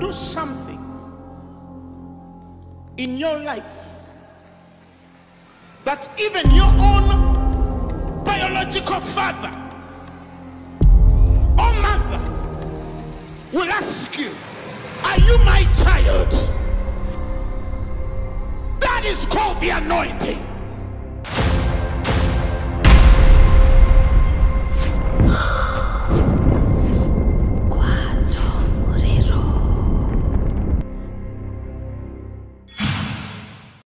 do something in your life that even your own biological father or mother will ask you, Are you my child? That is called the anointing.